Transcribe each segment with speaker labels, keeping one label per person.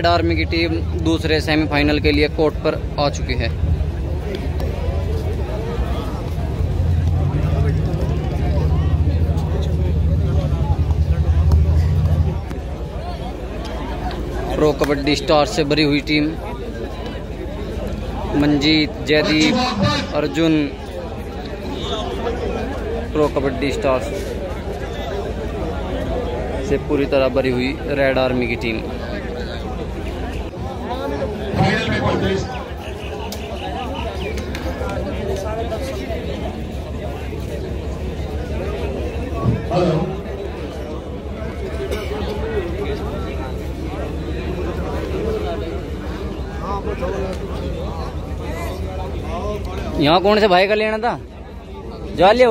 Speaker 1: Red army की team दूसरे semifinal के लिए कोर्ट पर आ चुकी है। प्रो कबड्डी स्टार से भरी हुई team Manjeet, Jaideep, Arjun pro kabaddi stars से पूरी तरह भरी हुई रेड आर्मी की टीम यहाँ कौन से भाई का लेना था? जा
Speaker 2: ले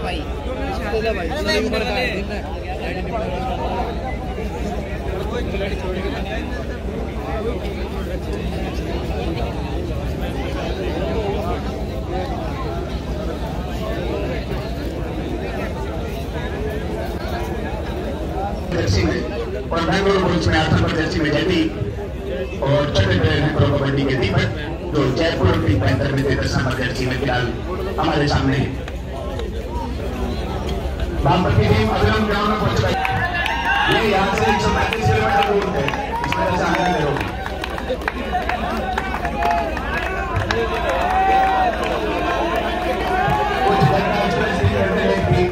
Speaker 2: भाई
Speaker 3: में और बैंगलोर बुल्स में आठम पर जर्सी में जयदीप और हैं प्रो कबड्डी के दीपक जो जयपुर पिंक पैंथर में देकर समर जर्सी में फ़िलहाल हमारे सामने। टीम में पहुँच गई। ये यहाँ से एक सौ पैंतीस किलोमीटर दूर है होगी कुछ घंटा एक्सप्रेस नहीं करते हैं कि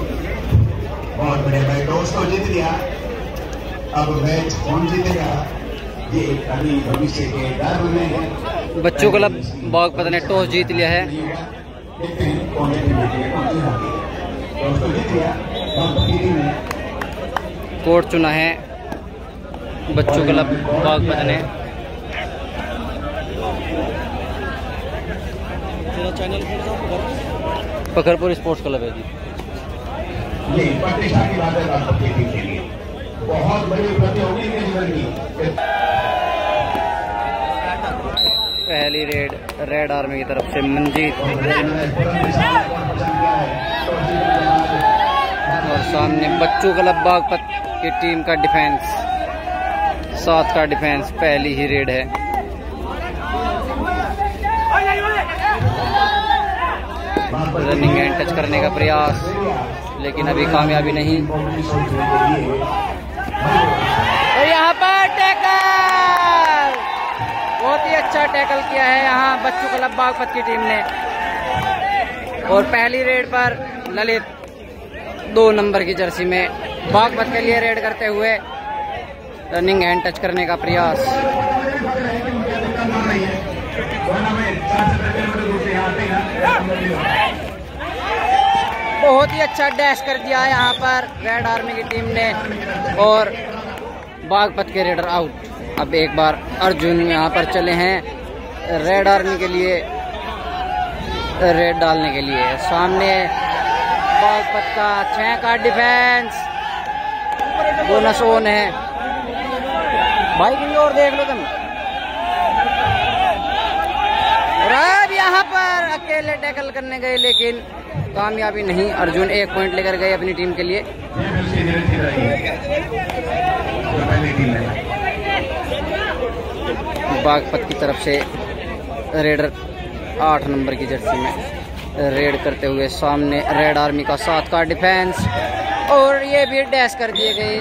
Speaker 3: बहुत बढ़िया भाई टॉस तो जीत लिया अब मैच कौन जीतेगा ये अभी भविष्य के दर्द में है
Speaker 1: बच्चों क्लब बागपत ने टॉस जीत लिया है। कोर्ट चुना है। बच्चों क्लब बागपत ने पखरपुर स्पोर्ट्स क्लब है जी।
Speaker 3: ये की बात है बहुत बड़ी होगी इनके जीवन की
Speaker 1: पहली रेड रेड आर्मी की तरफ़ से मंजीत और सामने बच्चों क्लब बागपत की टीम का डिफेंस। सात का डिफेंस पहली ही रेड है। रनिंग एंड टच करने का प्रयास, लेकिन अभी कामयाबी नहीं और यहाँ पर टैकल बहुत ही अच्छा टैकल किया है यहाँ बच्चों क्लब बागपत की टीम ने। और पहली रेड पर ललित दो नंबर की जर्सी में बागपत के लिए रेड करते हुए रनिंग हैंड टच करने का प्रयास। बहुत ही अच्छा डैश कर दिया है यहाँ पर रेड आर्मी की टीम ने और बागपत के रेडर आउट अब एक बार अर्जुन यहाँ पर चले हैं रेड आर्मी के लिए, रेड डालने के लिए। सामने बागपत का छह का डिफेंस। बोनस ओन है। भाई कहीं और देख लो तुम। और यहाँ पर अकेले टैकल करने गए, लेकिन कामयाबी नहीं। अर्जुन एक पॉइंट लेकर गए अपनी टीम के लिए। बागपत की तरफ़ से रेडर आठ नंबर की जर्सी में रेड करते हुए सामने रेड आर्मी का सात का डिफेंस। और ये भी डैश कर दिए गए।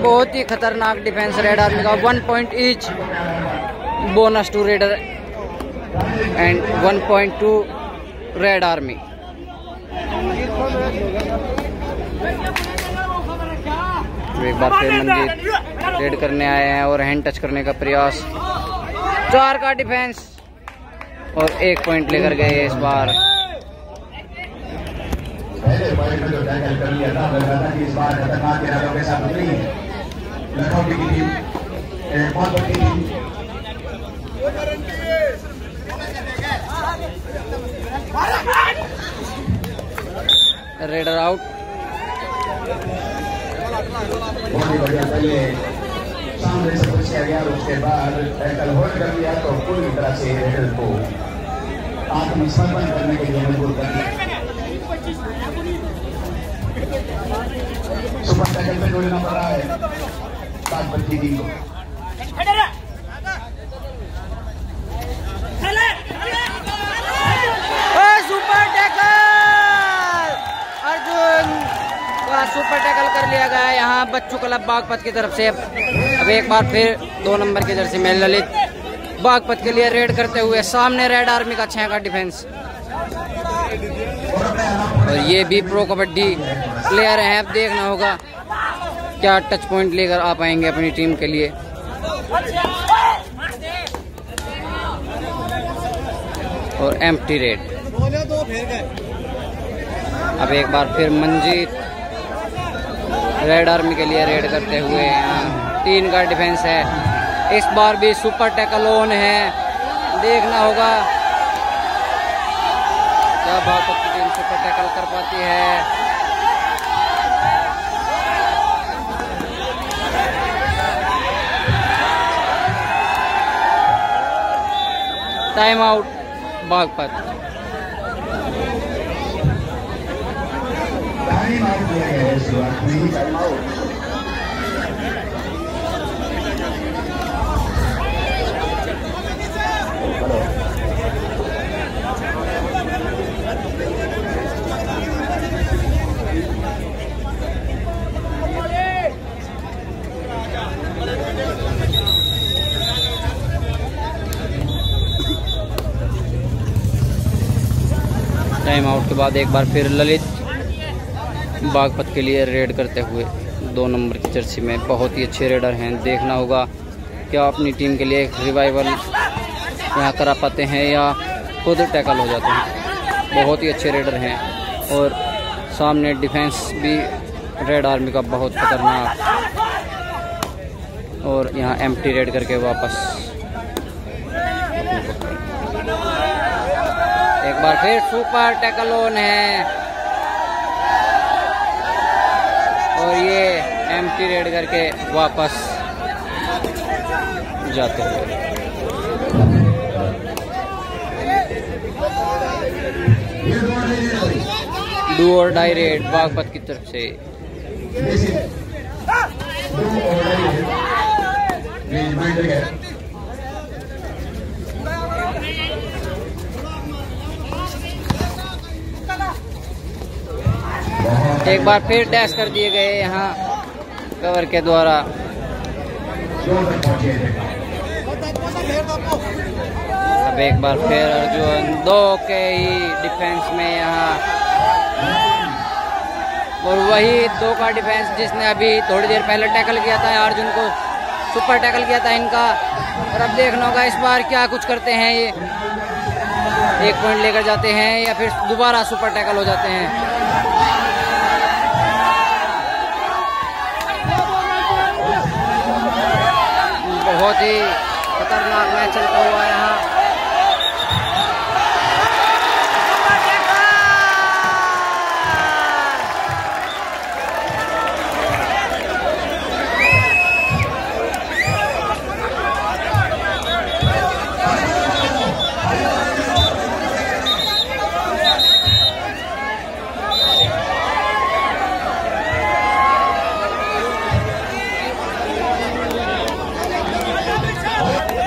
Speaker 1: बहुत ही खतरनाक डिफेंस रेड आर्मी का। One point each bonus to raider and one point to red army एक बार फिर मंजीत रेड करने आए हैं और हैंड टच करने का प्रयास। चार का डिफेंस और एक पॉइंट लेकर गए इस बार। रेडर आउट
Speaker 3: बहुत ही बढ़िया पहले सामने से किया गया और उसके बाद टैकल होल्ड कर लिया तो पूरी तरह से रेडर को आत्मसमर्पण करने के लिए मजबूर कर दिया। सुपर टैकल में जोड़ना पड़ रहा है, सात बच्ची टीम को
Speaker 1: सुपर टैकल अर्जुन का सुपर टैकल कर लिया गया है। यहाँ बच्चू क्लब बागपत की तरफ़ से। अब एक बार फिर दो नंबर की जर्सी में ललित बागपत के लिए रेड करते हुए सामने रेड आर्मी का छह का डिफेंस और ये भी प्रो कबड्डी प्लेयर हैं। अब देखना होगा क्या टच पॉइंट लेकर आ पाएँगे अपनी टीम के लिए। और एम टी रेड अब एक बार फिर मंजीत रेड आर्मी के लिए रेड करते हुए यहाँ तीन का डिफेंस है। इस बार भी सुपर टैकल ऑन है। देखना होगा। क्या की टीम सुपर टैकल कर पाती है। Time out Baghpat
Speaker 3: time out time out
Speaker 1: के बाद एक बार फिर ललित। बागपत के लिए रेड करते हुए दो नंबर की जर्सी में बहुत ही अच्छे रेडर हैं। देखना होगा क्या अपनी टीम के लिए रिवाइवल यहाँ करा पाते हैं या खुद टैकल हो जाते हैं। बहुत ही अच्छे रेडर हैं और सामने डिफेंस भी रेड आर्मी का बहुत खतरनाक और यहाँ एम रेड करके वापस एक बार फिर सुपर टैकल ऑन है और ये एम टी रेड करके वापस जाते
Speaker 3: हैं।
Speaker 1: डू और डाई रेड, बागपत की तरफ़ से।
Speaker 3: जैसे दो ऑर्डर है प्लीज़ माइंड है बहुत
Speaker 1: एक बार फिर डैश कर दिए गए यहाँ कवर के द्वारा। अब एक बार फिर अर्जुन दो के ही डिफेंस में यहाँ। और वही दो का डिफेंस जिसने अभी थोड़ी देर पहले टैकल किया था, अर्जुन को सुपर टैकल किया था इनका। और अब देखना होगा इस बार क्या कुछ करते हैं ये। एक पॉइंट लेकर जाते हैं या फिर दोबारा सुपर टैकल हो जाते हैं। बहुत ही खतरनाक मैच चलता हुआ यहाँ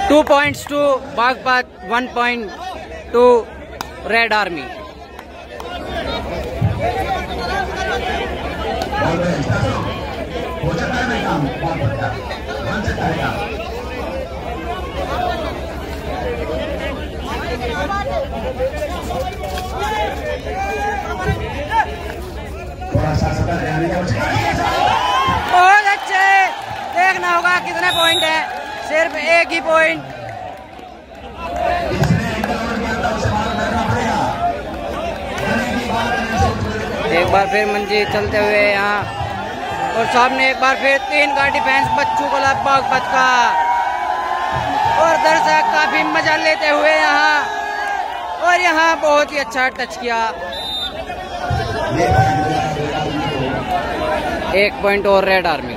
Speaker 1: two points to Baghpat one point to red army
Speaker 3: बहुत
Speaker 1: अच्छे। देखना होगा कितने पॉइंट है। सिर्फ़ एक ही पॉइंट एक बार फिर मंजी चलते हुए यहाँ। और सामने एक बार फिर तीन का डिफेंस बच्चू को लगभग बचका। और दर्शक काफ़ी मज़ा लेते हुए यहाँ। और यहाँ बहुत ही अच्छा टच किया। एक पॉइंट और red army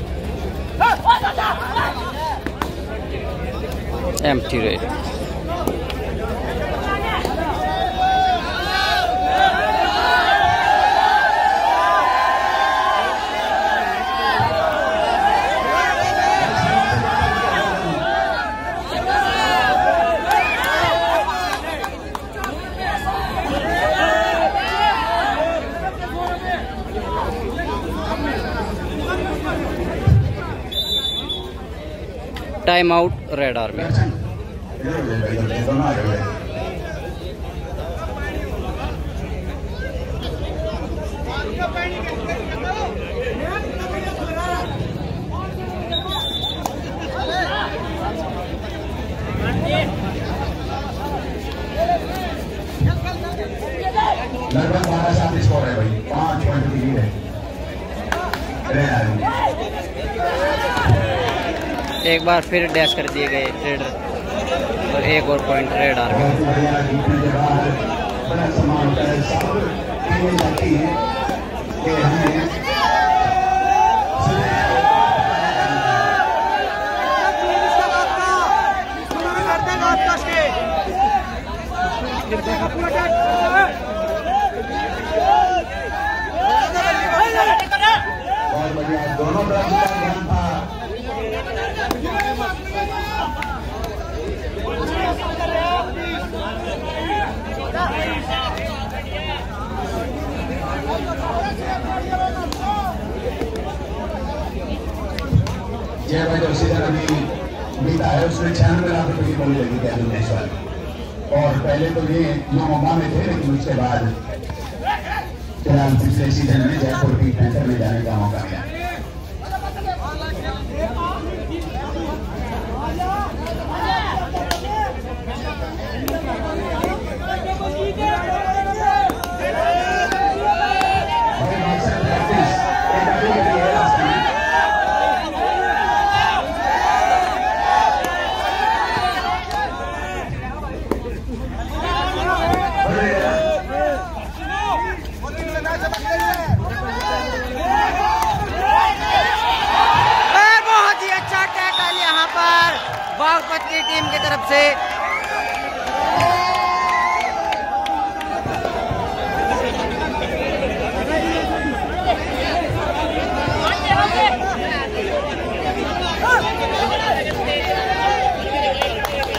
Speaker 1: empty rate time out red army
Speaker 3: लगभग बारह सात स्कोर है भाई पाँच पॉइंट की लीड है रेड आर्मी
Speaker 1: एक बार फिर डैश कर दिए गए रेडर और एक और पॉइंट रेड
Speaker 3: बहुत ही बढ़िया जीतने के बाद बड़ा सम्मान होता है सब टीमें जाती हैं कि हमें बहुत बढ़िया दोनों तरफ़ का ध्यान था जय भाई जो सीधा अभी बीता है उसने छियानवे लाख रुपए की बोली लगी थी दिनेश वाली और पहले तो ये नौ मम्मा में थे, लेकिन उसके बाद फ़िलहाल पिछले सीज़न में जयपुर की पैंथर में जाने का मौका मिला भाई मास्टर प्रैक्टिस एक आगे के लिए रास्ते में
Speaker 1: और बहुत ही अच्छा टैकल यहाँ पर बागपत की टीम की तरफ़ से।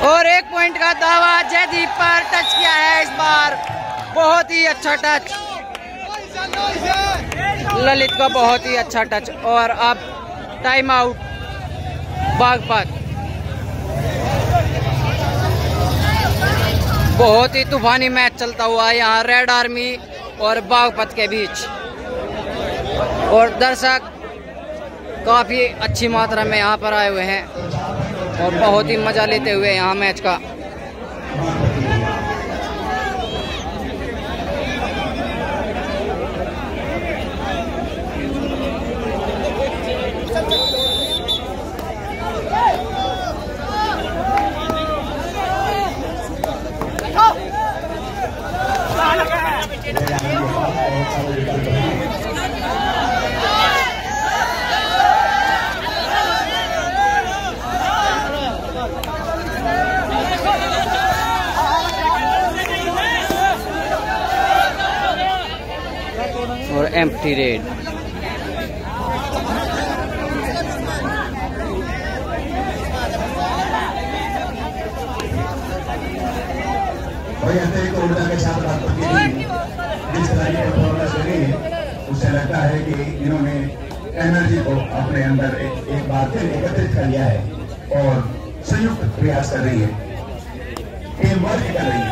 Speaker 1: और एक पॉइंट का दावा जयदीप पर टच किया है इस बार। बहुत ही अच्छा टच। ललित का बहुत ही अच्छा टच। और अब टाइम आउट बागपत। बहुत ही तूफानी मैच चलता हुआ है यहाँ रेड आर्मी और बागपत के बीच। और दर्शक काफ़ी अच्छी मात्रा में यहाँ पर आए हुए हैं और बहुत ही मज़ा लेते हुए यहाँ मैच का। Empty raid.
Speaker 3: उसे लगता है कि इन्होंने एनर्जी को अपने अंदर एक, एक बार फिर एकत्रित कर लिया है और संयुक्त प्रयास कर रही है। टीम वर्क कर रही है।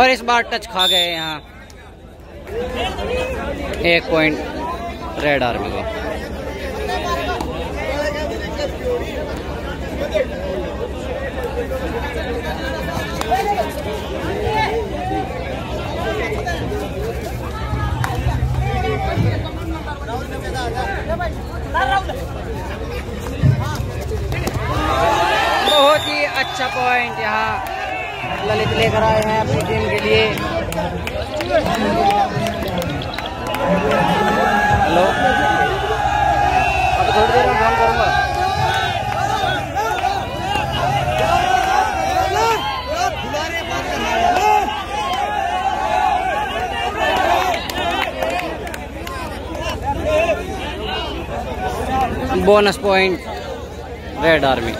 Speaker 1: और इस बार टच खा गए यहाँ। एक पॉइंट रेड आर्मी को। बहुत ही अच्छा पॉइंट यहाँ। ललित लेकर आए हैं अपनी टीम के लिए। हेलो। अब थोड़ी देर में फ़ोन करूँगा। बोनस पॉइंट रेड आर्मी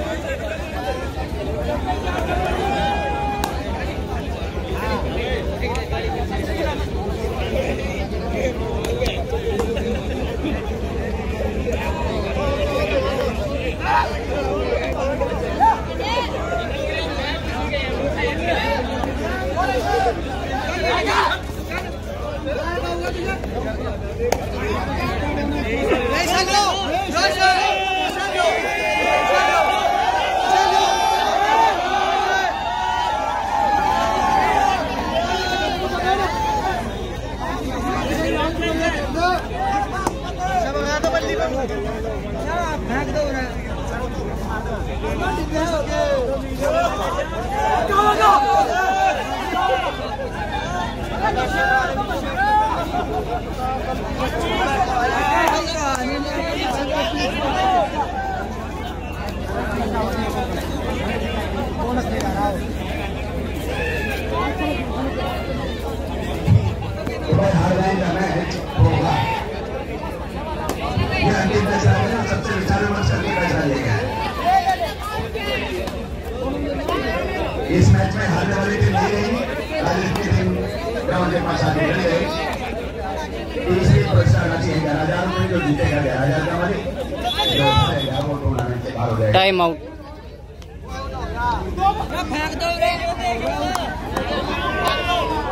Speaker 3: से बाहर हो जाएगा
Speaker 1: टाइम आउट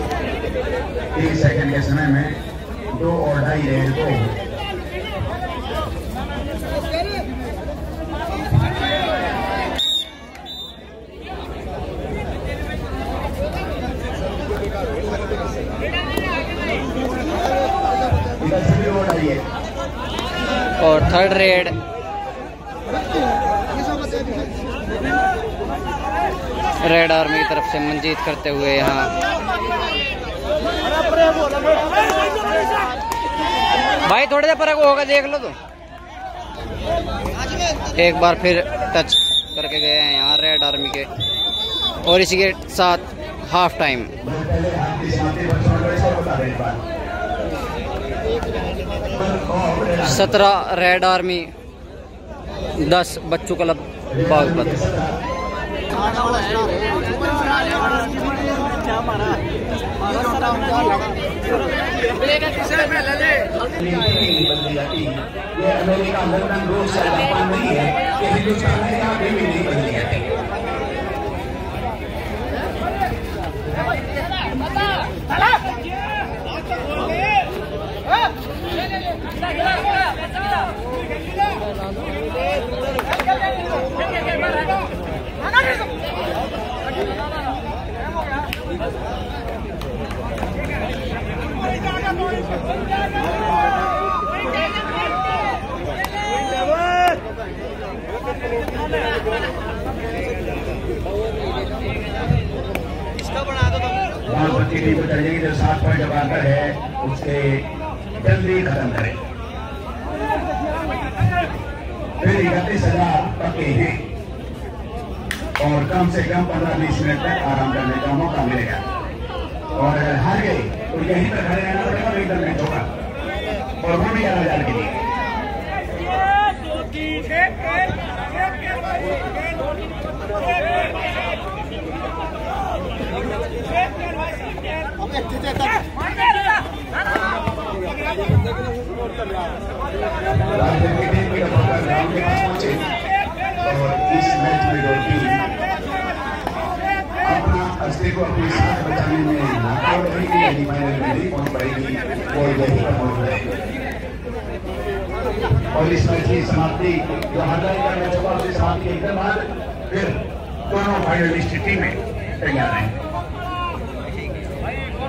Speaker 3: तीन सेकंड के समय में दो और ढाई रेड को इधर से भी और आइए
Speaker 1: और थर्ड रेड रेड आर्मी की तरफ़ से मंजीत करते हुए यहाँ। भाई, थोड़ी देर पर होगा, देख लो तो। एक बार फिर टच करके गए हैं यहाँ रेड आर्मी के। और इसी के साथ हाफ़ टाइम सत्रह रेड आर्मी दस, बच्चों क्लब बागपत।
Speaker 3: अमेरिका लंदन या जापान नहीं है हिंदुस्तान भी नहीं वहाँ पर टीवी पर चल जाएगी जो सात पॉइंट बाकर है उसके जल्दी खत्म करें फिर इकतीस हज़ार पक्के हैं और कम से कम पंद्रह बीस मिनट तक आराम करने का मौका मिलेगा और अगर हार गए तो यहीं पर खड़े रहना पड़ेगा एकदम मैच होगा और वो भी ग्यारह हज़ार के लिए और इस मैच साथ की समाप्ति जो हारदाई का मैच होगा उसकी समाप्ति के एकदम बाद फिर दोनों फाइनलिस्ट टीमें तैयार हैं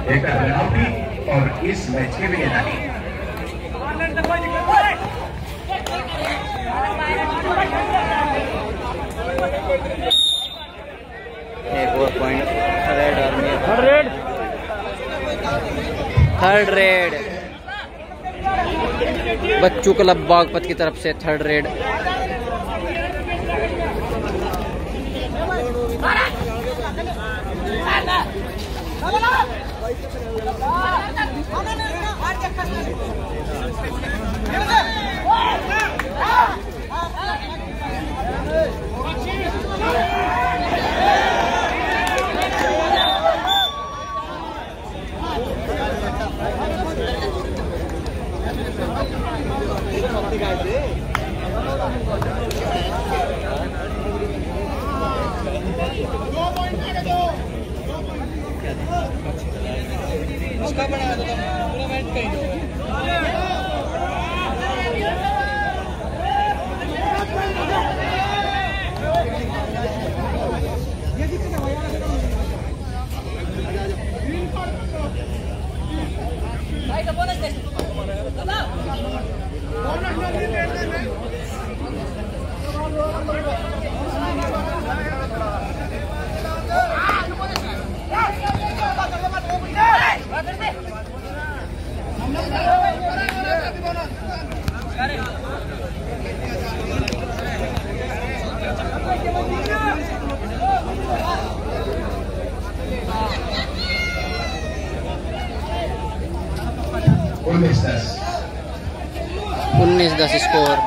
Speaker 3: एक रनआउट और इस मैच के विजेता टीम
Speaker 1: एक और point red army third raid third raid Bachchu club Baghpat की तरफ़ से थर्ड रेड
Speaker 3: उन्नीस दस
Speaker 1: स्कोर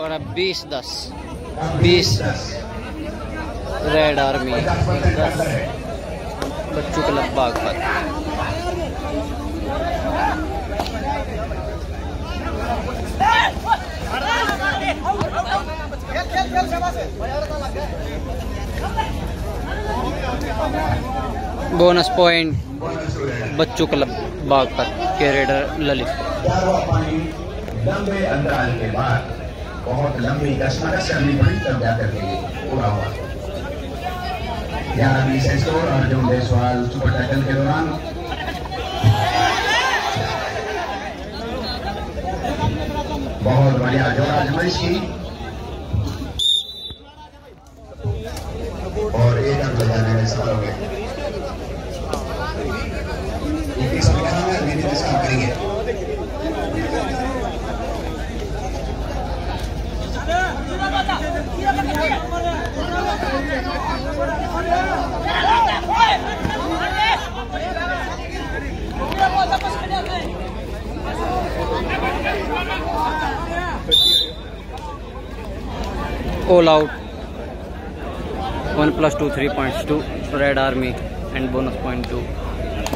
Speaker 1: और अब बीस दस। बीस रेड आर्मी।
Speaker 3: असर
Speaker 1: क्लब बागपत बोनस पॉइंट।
Speaker 3: बच्चों
Speaker 1: बच्चू क्लब बागपत के रेडर ललित।
Speaker 3: लंबे अंतराल के बाद बहुत लंबी कश्मकश करनी पड़ी तब जाकर के पूरा हुआ। ग्यारह बीस score Arjun Deswal super title के दौरान बहुत बढ़िया जोड़ा आजमाइश की और एक अंक लगाने में सफल हो गए इक्कीस संख्या में अगली दिन काम करेंगे
Speaker 1: all out one plus two three points to red army and bonus point to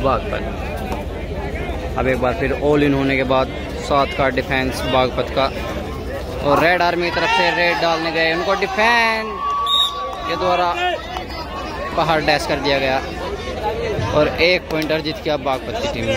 Speaker 1: Baghpat अब एक बार फिर ऑल इन होने के बाद सात का डिफेंस बागपत का। और रेड आर्मी की तरफ़ से रेड डालने गए, उनको डिफेंस के द्वारा पहाड़ डैश कर दिया गया। और एक पॉइंटर जीत किया बागपत की टीम ने।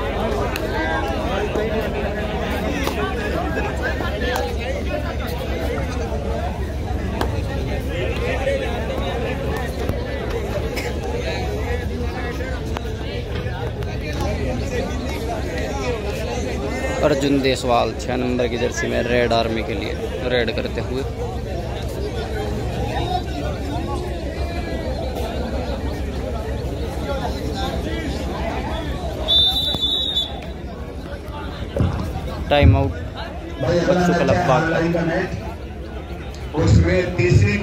Speaker 1: अर्जुन देसवाल छः नंबर की जर्सी में रेड आर्मी के लिए रेड करते हुए। टाइम आउट बच्चों क्लब बाग
Speaker 3: उसमें तीसरी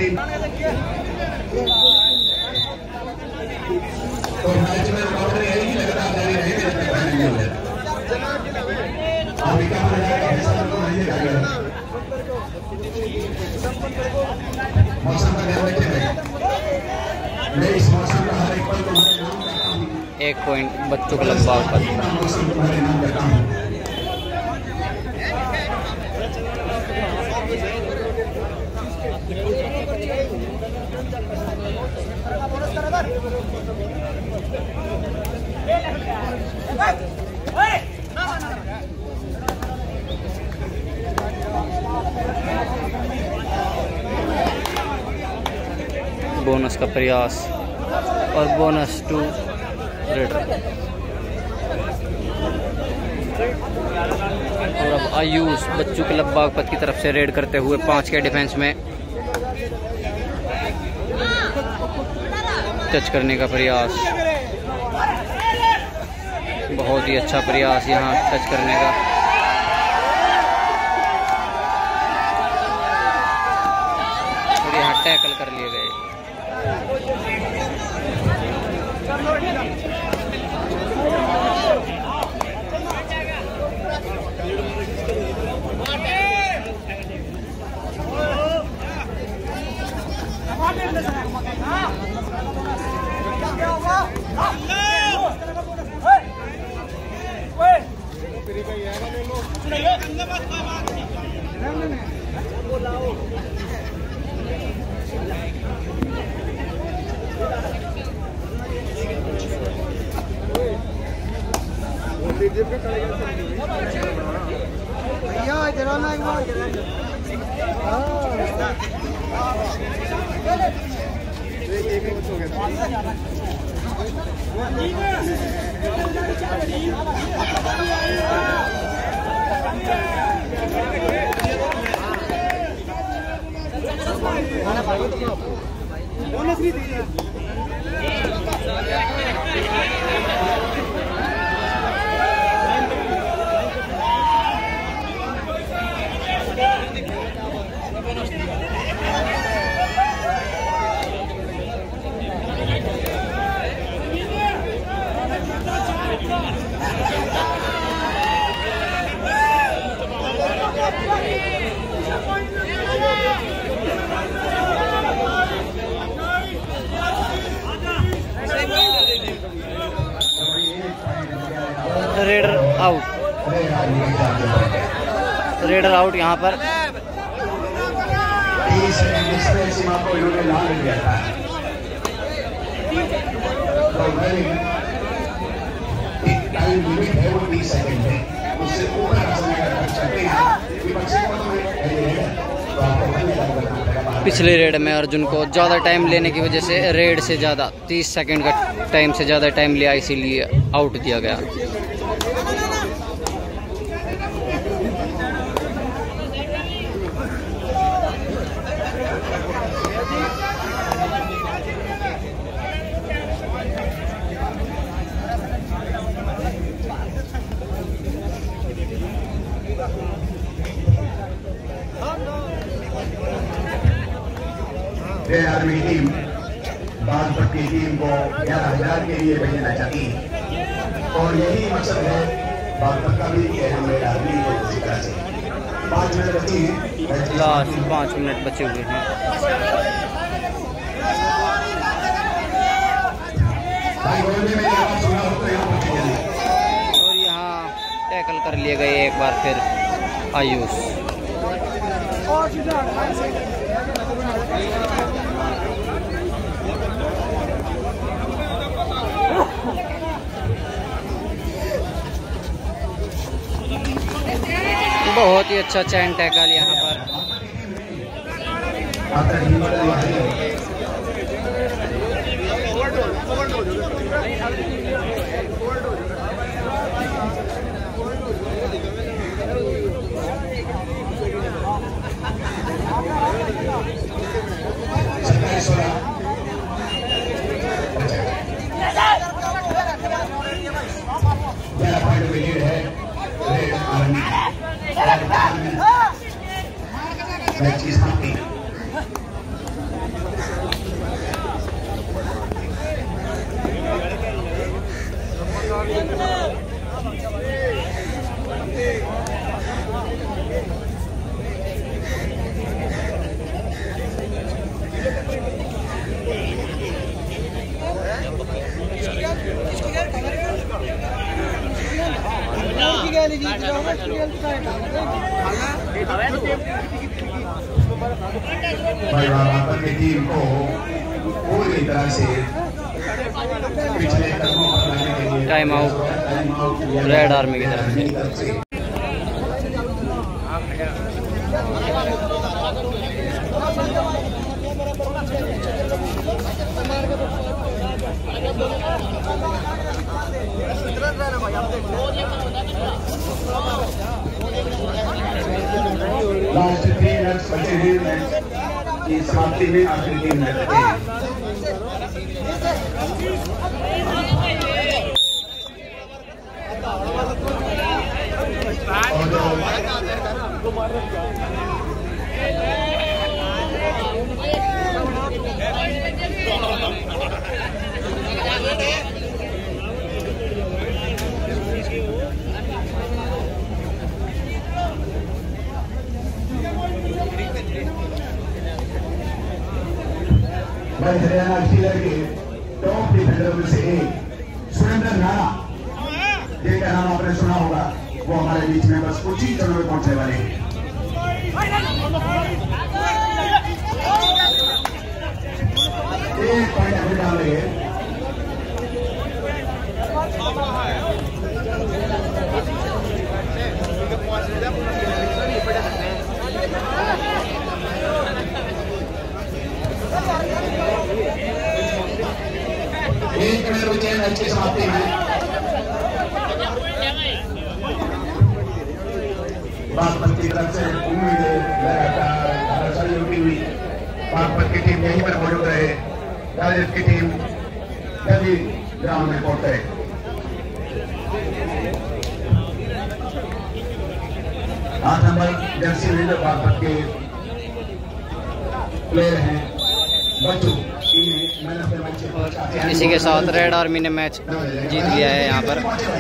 Speaker 3: मौसम का ध्यान रखें मैं इस मौसम का हर एक पल तुम्हारे नाम करता हूँ
Speaker 1: एक पॉइंट बच्चों क्लब बाग पर
Speaker 3: मौसम तुम्हारे नाम करता हूँ
Speaker 1: बोनस का प्रयास और बोनस टू रेड और अब आयुष बच्चों क्लब बागपत की तरफ़ से रेड करते हुए पाँच के डिफेंस में टच करने का प्रयास बहुत ही अच्छा प्रयास यहाँ टच करने का और यहाँ टैकल कर लिए गए रेडर आउट रेडर आउट यहाँ पर।
Speaker 3: सीमा को इन्होंने था तो टाइम लिमिट है वो तीस सेकंड है उससे ऊपर समय अगर चलते
Speaker 1: पिछले रेड में अर्जुन को ज़्यादा टाइम लेने की वजह से रेड से ज़्यादा 30 सेकंड का टाइम से ज़्यादा टाइम लिया इसीलिए आउट दिया गया।
Speaker 3: को हज़ार के लिए भेजना चाहती है और यही मकसद है बागपत का भी कि हम रेड आर्मी को इसी तरह से। पाँच मिनट बची हैं।
Speaker 1: लास्ट पाँच मिनट बचे हुए हैं।
Speaker 3: तो
Speaker 1: और यहाँ टैकल कर लिए गए एक बार फिर आयुष। बहुत ही अच्छा चैन टैकल यहाँ पर
Speaker 3: आपका टीम बदल हुआ है सत्ताईस सोलह ग्यारह पॉइंट की लीड है रेड आर्मी मैच की समाप्ति भाई बाबा की टीम को पूरी तरह से पिछले कदमों पर लाने के लिए
Speaker 1: टाइम आउट
Speaker 3: टाइम आउट किया
Speaker 1: रेड आर्मी की तरफ़ से।
Speaker 3: की तरफ़ से लास्ट थ्री मिनट्स बचे हुए मैच की समाप्ति में आखिरी तीन मिनट और हरियाणा स्टीलर के टॉप डिफेंडर में से एक, सुरेंद्र राणा। जिनका नाम आपने सुना होगा, वो हमारे बीच में बस कुछ ही चरणों में पहुँचने वाले हैं। एक पॉइंट अभी डाल रहे हैं एक मिनट बचे हैं मैच की समाप्ति में बागपत की तरफ़ से उम्मीद लगातार हलचल उठी हुई बागपत की टीम यहीं पर मौजूद रहे राजद की टीम जल्दी ग्राउंड में पहुँचे आठ नंबर जर्सी में जो बागपत के प्लेयर हैं बच्चू इन्हें मैन ऑफ़ द मैच से पहुंचाते हैं।
Speaker 1: इसी के साथ रेड ने मैच जीत लिया है यहाँ पर।